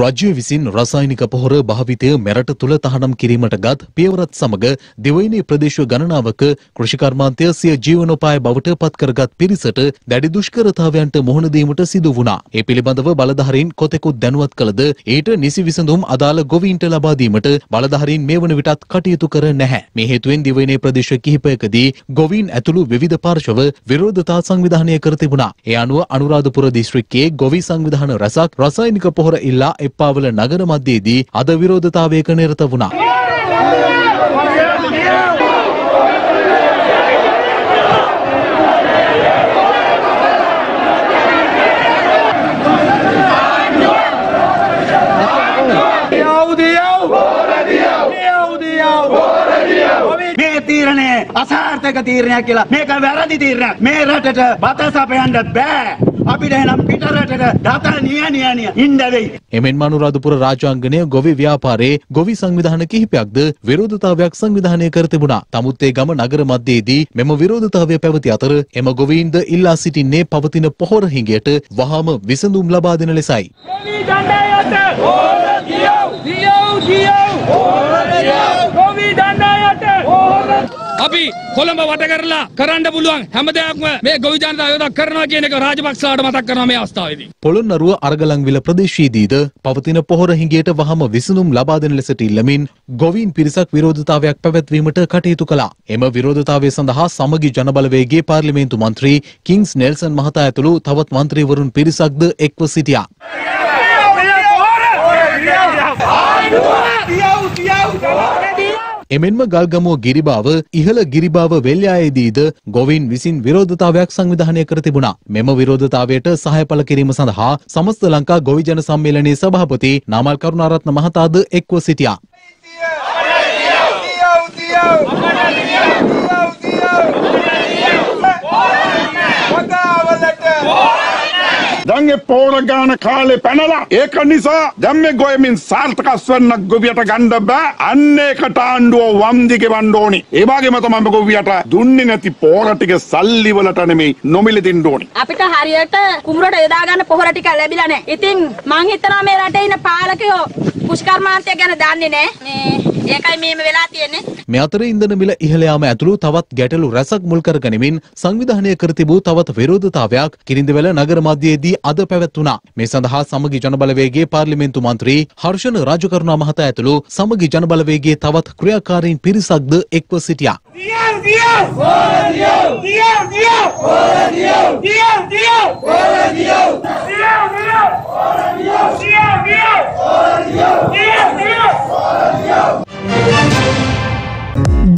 රජ්‍ය විසින් රසායනික පොහොර භාවිතය මෙරට තුළ තහනම් කිරීමට ගත් පියවරත් සමග දෙවයිනේ ප්‍රදේශ ගණනාවක කෘෂිකර්මාන්තය සිය ජීවනෝපාය බවට පත්කරගත් පිරිසට දැඩි දුෂ්කරතාවයන්ට මුහුණ දීමට සිදු වුණා. ඒ පිළිබඳව බලධාරීන් කොතෙකුත් දැනුවත් කළද ඊට නිසි විසඳුම් අදාළ ගොවීන්ට ලබා දීමට බලධාරීන් මේ වන විටත් කටයුතු කර නැහැ. මේ හේතුවෙන් දිවයිනේ ප්‍රදේශ කිහිපයකදී ගොවීන් ඇතුළු විවිධ පාර්ශව විරෝධතා සංවිධානය කර තිබුණා. ඒ අනුව අනුරාධපුර දිස්ත්‍රික්කයේ ගොවි සංවිධාන රැසක් රසායනික පොහොර ඉල්ලා එප්පාවල නගර මධ්‍යයේදී අද විරෝධතාවයක නිරත වුණා. මේ තීරණය අසාර්ථක තීරණයක් කියලා. මේක වැරදි තීරණයක්. මේ රටට බත සපයන්න බෑ. අපිට එනම් පිට රටට දත නිය නිය නිය. ඉන්න වෙයි. එමෙන්ම අනුරාධපුර රාජාංගනය ගොවි ව්‍යාපාරයේ ගොවි සංවිධාන කිහිපයක්ද විරෝධතාවයක් සංවිධානය කර තිබුණා. නමුත් ඒ ගම නගර මැදයේදී මෙම විරෝධතාවය පැවති අතර එම ගොවීන්ද ඉල්ලා සිටින්නේ පවතින පොහොර හිඟයට වහාම විසඳුම් ලබා දෙන ලෙසයි. ගොවි දණ්ඩායට හෝර දියව්! දියව් දියව්! හෝර දියව් ගොවි දණ්ඩායට හෝර අපි කොළඹ වට කරලා කරන්න පුළුවන් හැම දෙයක්ම මේ ගොවි ජනතාව යොදා කරනවා කියන එක රාජපක්ෂලාට මතක් කරනවා මේ අවස්ථාවේදී. පොළොන්නරුව අරගලංවිල ප්‍රදේශයේදීද පවතින පොහොර හිඟයට වහම විසඳුම් ලබා දෙන ලෙසට ඉල්ලමින් ගොවීන් පිරිසක් විරෝධතාවයක් පැවැත්වීමට කටයුතු කළා. එම විරෝධතාවය සඳහා සමගි ජනබලවේගේ පාර්ලිමේන්තු මන්ත්‍රී කිංස් නෙල්සන් මහතා ඇතුළු තවත් මන්ත්‍රීවරුන් පිරිසක්ද එක්ව සිටියා. එමෙන්ම ගල්ගමුව ගිරිබාව ඉහළ ගිරිබාව වෙල්යායේදීද ගොවින් විසින් විරෝධතාවයක් සංවිධානය කර තිබුණා. මෙම විරෝධතාවයට සහයපල කිරීම සඳහා සමස්ත ලංකා ගොවි ජන සම්මේලනයේ සභාපති නාමල් කරුණාරත්න මහතාද එක්ව සිටියා. දැන් ඒ පෝර ගාන කාලේ පැනලා ඒක නිසා දැන් මේ ගොයමින් සාර්ථකස් වෙන්න ගොවියට ගන්න බෑ අන්න ඒකට ආණ්ඩුව වන්දි ගෙවන්න ඕනි ඒ වගේම තමයි ගොවියට දුන්නේ නැති පෝර ටික සල්ලි වලට නෙමෙයි නොමිලේ දෙන්න ඕනි අපිට හරියට කුඹරට යොදා ගන්න පොහොර ටික ලැබිලා නැහැ. ඉතින් මං හිතනවා මේ රටේ ඉන්න පාලකයෝ පුෂ්කර්මාන්තය ගැන දන්නේ නැහැ. මේ ඒකයි මේම වෙලා තියෙන්නේ. මේ අතර ඉන්ධන මිල ඉහළ යාම ඇතුළු තවත් ගැටලු රැසක් මුල් කරගනිමින් සංවිධානය කර තිබූ තවත් විරෝධතාවයක් කිරිඳිවැල නගර මධ්‍යයේදී අද පැවැත්වුණා. මේ සඳහා සමගි ජනබලවේගේ පාර්ලිමේන්තු මන්ත්‍රී හර්ෂණ රාජකරුණා මහතා ඇතුළු සමගි ජනබලවේගේ තවත් ක්‍රියාකාරීන් පිරිසක්ද එක්ව සිටියා. දියව් දියව්